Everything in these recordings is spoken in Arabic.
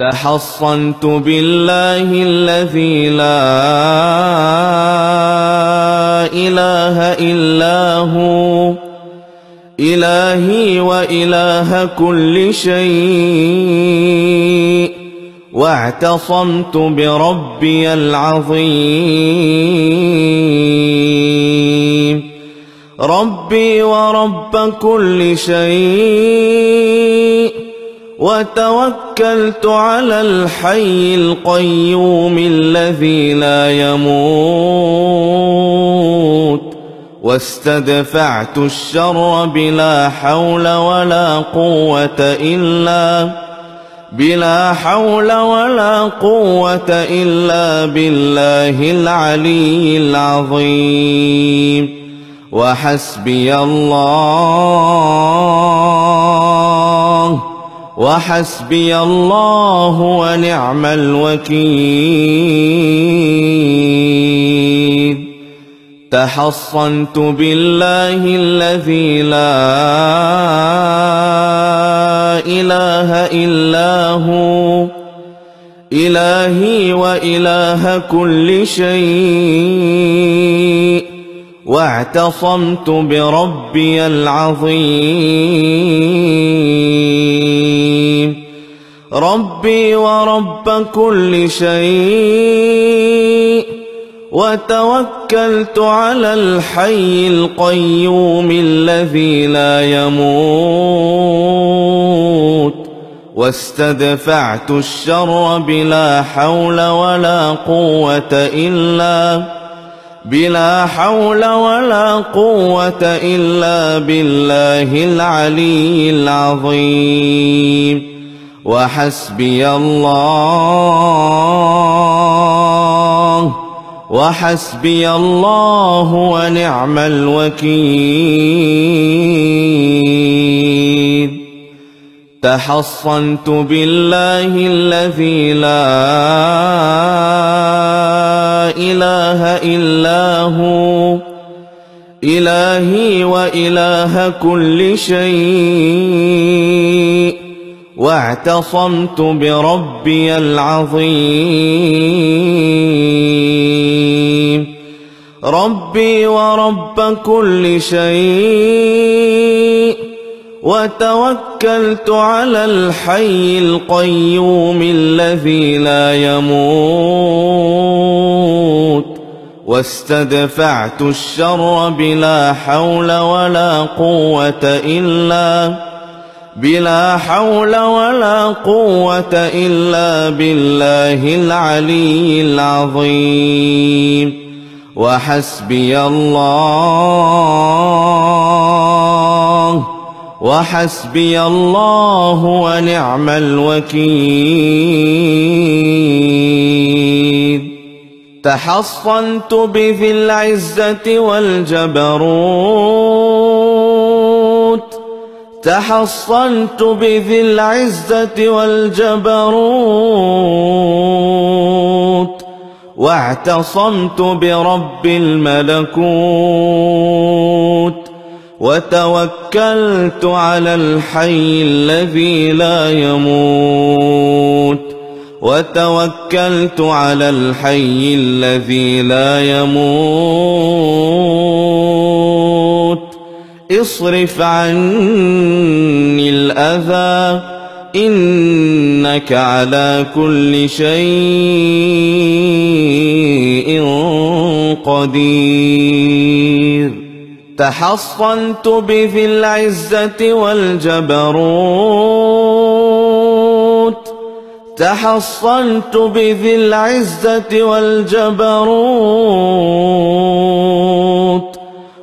تحصنت بالله الذي لا إله إلا هو. إلهي وإله كل شيء. واعتصمت بربي العظيم. ربي ورب كل شيء. وتوكلت على الحي القيوم الذي لا يموت. واستدفعت الشر بلا حول ولا قوة إلا بلا حول ولا قوة إلا بالله العلي العظيم. وحسبي الله وحسبي الله ونعم الوكيل. تحصنت بالله الذي لا إله إلا هو. إلهي وإله كل شيء. واعتصمت بربي العظيم. ربي ورب كل شيء. وتوكلت على الحي القيوم الذي لا يموت. واستدفعت الشر بلا حول ولا قوة إلا بلا حول ولا قوة إلا بالله العلي العظيم. وحسبي الله وحسبي الله ونعم الوكيل. تحصنت بالله الذي لا إله إلا هو. إلهي وإله كل شيء. واعتصمت بربي العظيم. ربي ورب كل شيء. وتوكلت على الحي القيوم الذي لا يموت. واستدفعت الشر بلا حول ولا قوة إلا بلا حول ولا قوة إلا بالله العلي العظيم. وحسبي الله وحسبي الله ونعم الوكيل. تحصنت بذي العزة والجبروت تحصنت بذي العزة والجبروت واعتصمت برب الملكوت وتوكلت على الحي الذي لا يموت وتوكلت على الحي الذي لا يموت اصرف عني الأذى إنك على كل شيء قدير. تحصنت بذي العزة والجبروت. تحصنت بذي العزة والجبروت.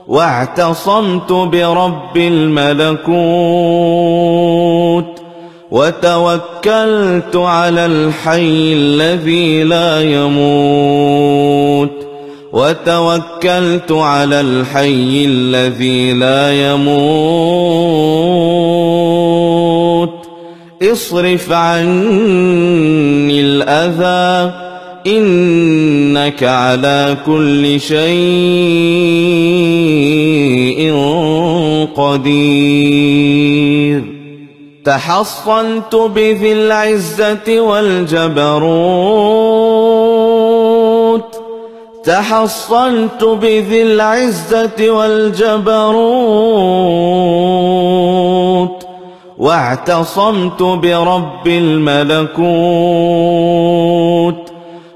واعتصمت برب الملكوت وتوكلت على الحي الذي لا يموت وتوكلت على الحي الذي لا يموت اصرف عني الأذى إنك على كل شيء قدير. تحصنت بذي العزة والجبروت. تحصنت بذي العزة والجبروت. واعتصمت برب الملكوت.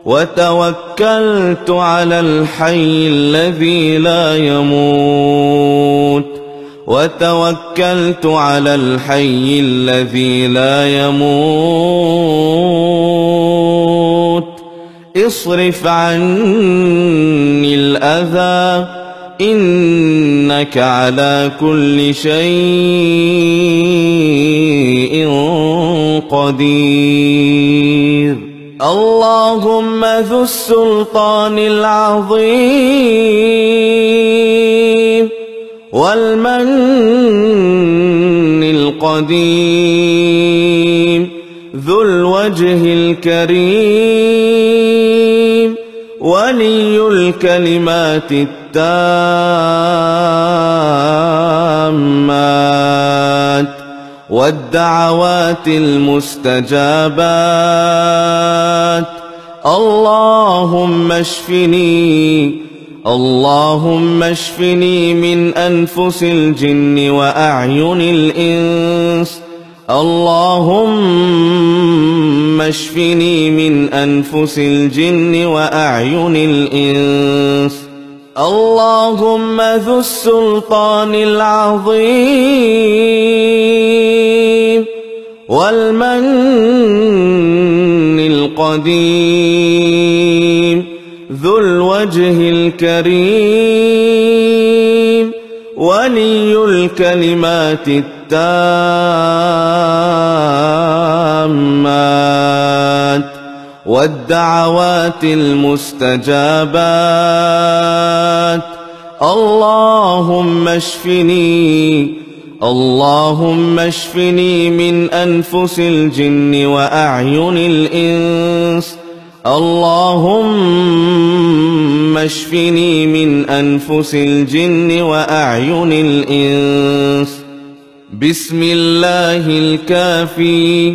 وتوكلت على الحي الذي لا يموت. وتوكلت على الحي الذي لا يموت. اصرف عني الأذى إنك على كل شيء قدير. اللهم ذو السلطان العظيم والمن القديم ذو الوجه الكريم ولي الكلمات التامات والدعوات المستجابات. اللهم اشفني اللهم اشفني من أنفس الجن وأعين الإنس. اللهم اشفني من أنفس الجن وأعين الإنس. اللهم ذو السلطان العظيم. والمن القديم ذو الوجه الكريم ولي الكلمات التامات والدعوات المستجابات اللهم اشفني اللهم اشفني من أنفس الجن وأعين الإنس. اللهم اشفني من أنفس الجن وأعين الإنس. بسم الله الكافي.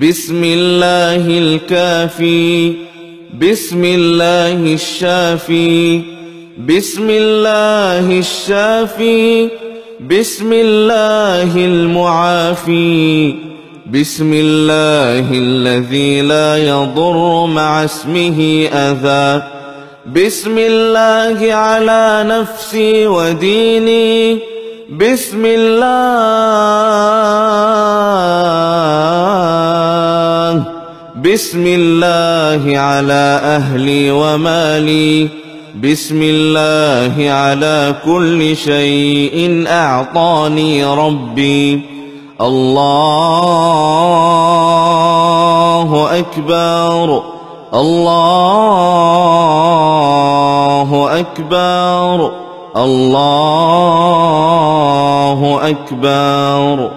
بسم الله الكافي. بسم الله الشافي. بسم الله الشافي. بسم الله المعافي بسم الله الذي لا يضر مع اسمه أذى بسم الله على نفسي وديني بسم الله بسم الله على أهلي ومالي بسم الله على كل شيء أعطاني ربي. الله أكبر. الله أكبر. الله أكبر.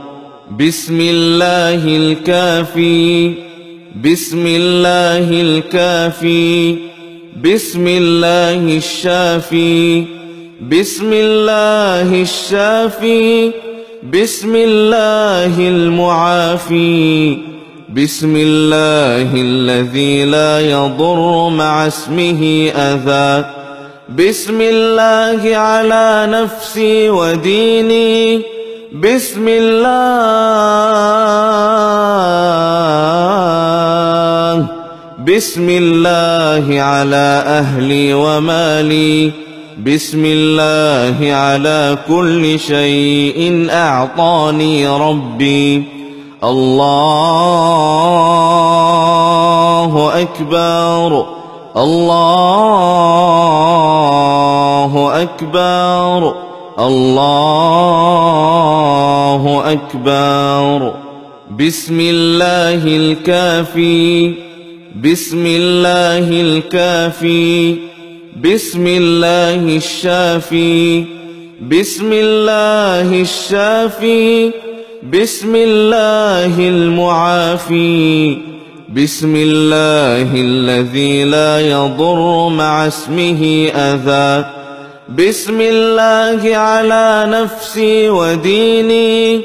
بسم الله الكافي. بسم الله الكافي. بسم الله الشافي بسم الله الشافي بسم الله المعافي بسم الله الذي لا يضر مع اسمه أذى بسم الله على نفسي وديني بسم الله بسم الله على أهلي ومالي بسم الله على كل شيء أعطاني ربي الله أكبر الله أكبر الله أكبر بسم الله الكافي بسم الله الكافي بسم الله الشافي بسم الله الشافي بسم الله المعافي بسم الله الذي لا يضر مع اسمه أذى بسم الله على نفسي وديني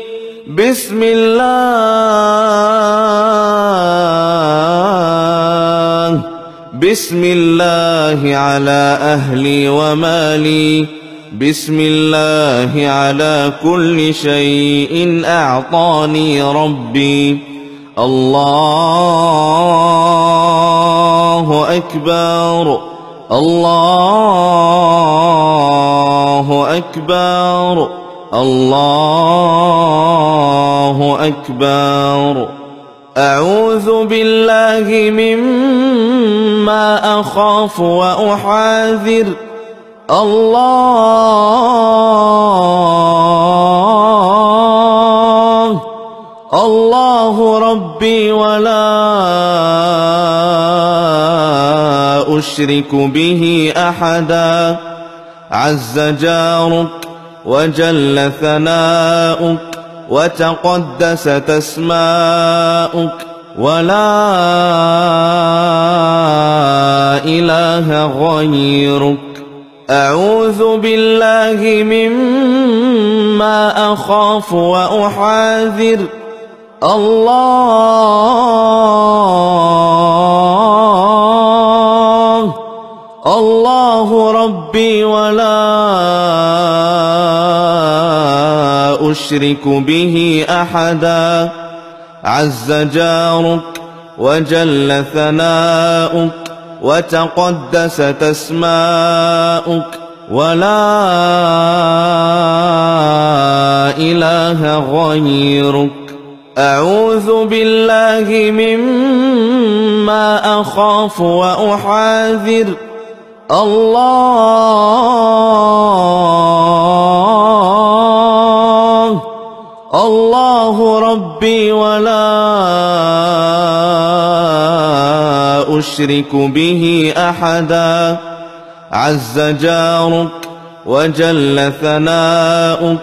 بسم الله بسم الله على أهلي ومالي. بسم الله على كل شيء أعطاني ربي. الله أكبر. الله أكبر. الله أكبر. أعوذ بالله مما أخاف وأحاذر. الله. الله ربي ولا أشرك به أحدا. عز جارك وجل ثناؤك. وتقدست أسماؤك ولا إله غيرك. أعوذ بالله مما أخاف وأحاذر. الله الله ربي ولا أشرك به أحدا. عز جارك وجل ثناؤك وتقدست أسماؤك ولا إله غيرك. أعوذ بالله مما أخاف وأحاذر. الله الله ربي ولا أشرك به أحدا. عز جارك وجل ثناؤك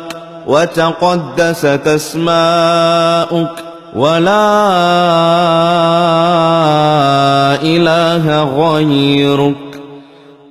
وتقدست أسماؤك ولا إله غيرك.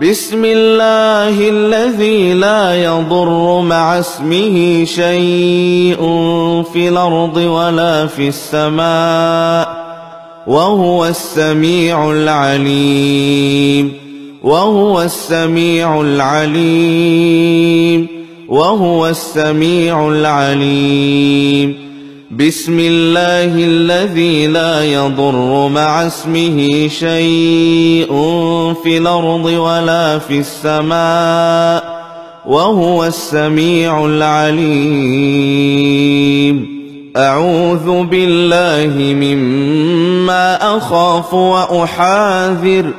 بسم الله الذي لا يضر مع اسمه شيء في الأرض ولا في السماء وهو السميع العليم وهو السميع العليم وهو السميع العليم بسم الله الذي لا يضر مع اسمه شيء في الأرض ولا في السماء وهو السميع العليم. أعوذ بالله مما أخاف وأحاذر.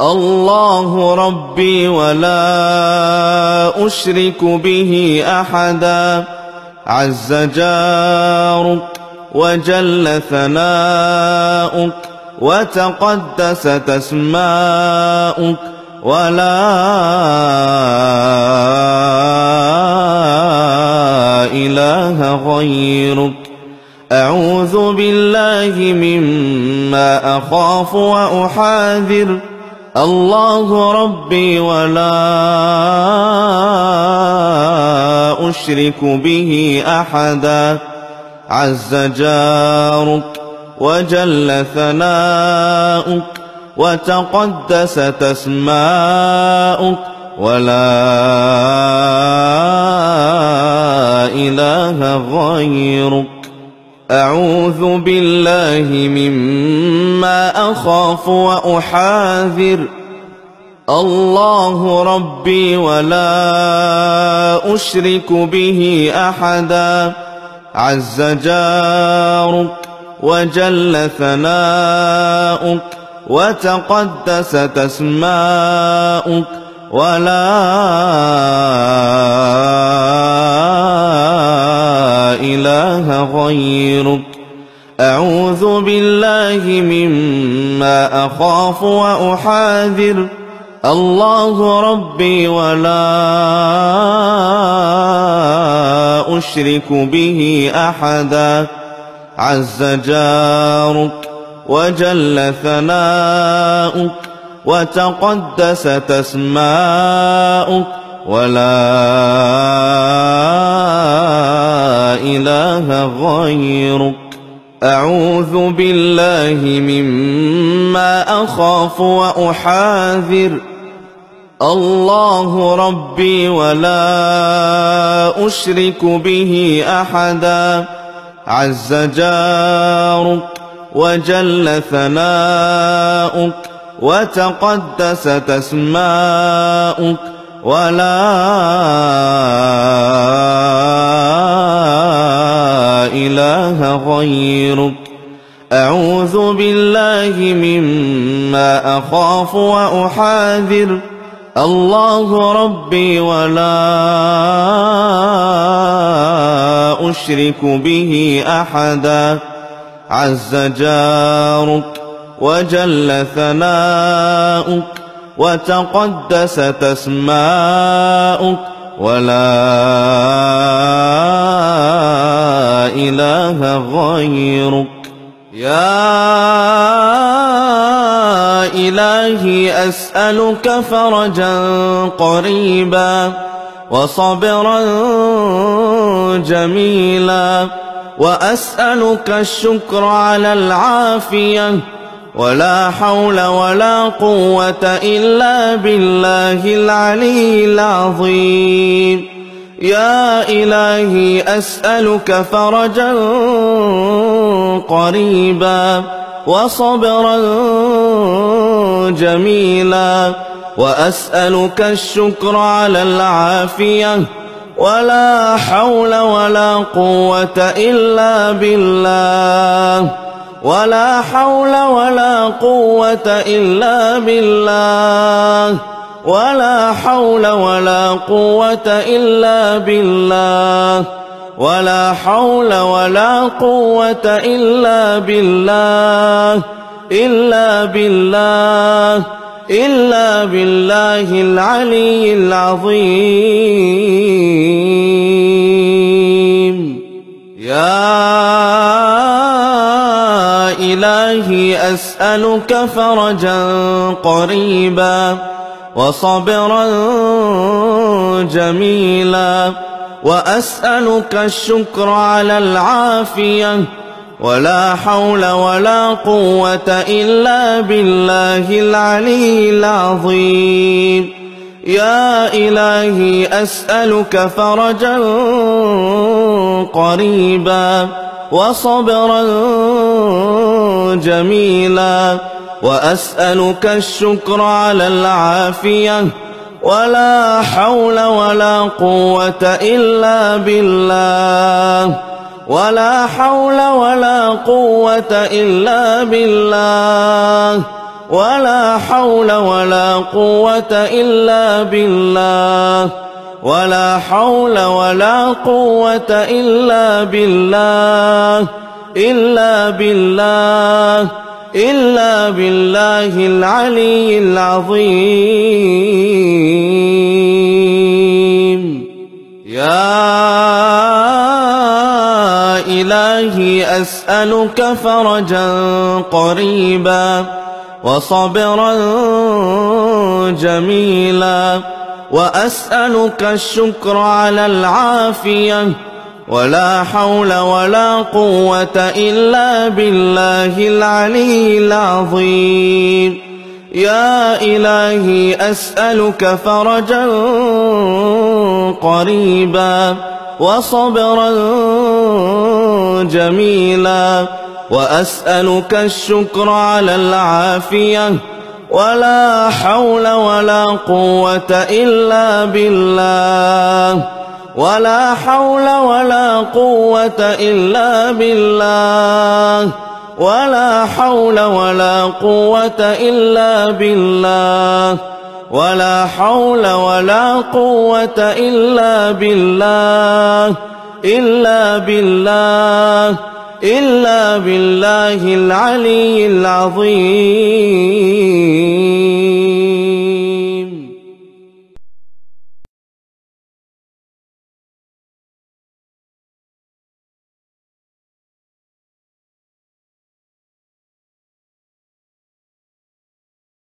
الله ربي ولا أشرك به أحدا. عز جارك وجل ثناؤك وتقدست أسماؤك ولا إله غيرك. أعوذ بالله مما أخاف وأحاذر. الله ربي ولا أشرك به أحدا. عز جارك وجل ثناؤك وتقدست أسماؤك ولا إله غيرك. أعوذ بالله مما أخاف وأحاذر. الله ربي ولا أشرك به أحدا. عز جارك وجل ثناؤك وتقدست أسماؤك ولا إله غيرك. أعوذ بالله مما أخاف وأحاذر الله ربي ولا أشرك به أحدا. عز جارك وجل ثناؤك وتقدس تسماؤك. ولا إله غيرك. أعوذ بالله مما أخاف وأحاذر. الله ربي ولا أشرك به أحدا. عز جارك وجل ثناؤك وتقدس تسماؤك ولا إله غيرك. أعوذ بالله مما أخاف وأحاذر. الله ربي ولا أشرك به أحدا. عز جارك وجل ثناؤك وتقدس تسماؤك. ولا إله غيرك. يا إلهي أسألك فرجا قريبا وصبرا جميلا وأسألك الشكر على العافية ولا حول ولا قوة إلا بالله العلي العظيم يا إلهي أسألك فرجا قريبا وصبرا جميلا وأسألك الشكر على العافية ولا حول ولا قوة إلا بالله ولا حول ولا قوة إلا بالله ولا حول ولا قوة إلا بالله ولا حول ولا قوة إلا بالله إلا بالله إلا بالله العلي العظيم. يا إلهي أسألك فرجا قريبا وصبرا جميلا وأسألك الشكر على العافية ولا حول ولا قوة إلا بالله العلي العظيم. يا إلهي أسألك فرجا قريبا وصبرا جميلا. وأسألك الشكر على العافية. ولا حول ولا قوة إلا بالله. ولا حول ولا قوة إلا بالله. ولا حول ولا قوة إلا بالله. ولا حول ولا قوة إلا بالله. إلا بالله. إلا بالله العلي العظيم. يا إلهي أسألك فرجا قريبا وصبرا جميلا وأسألك الشكر على العافية ولا حول ولا قوة إلا بالله العلي العظيم يا إلهي أسألك فرجا قريبا وصبرا جميلا. وأسألك الشكر على العافية. ولا حول ولا قوة إلا بالله. ولا حول ولا قوة إلا بالله. ولا حول ولا قوة إلا بالله. ولا حول ولا قوة إلا بالله إلا بالله إلا بالله العلي العظيم.